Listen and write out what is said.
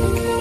Okay.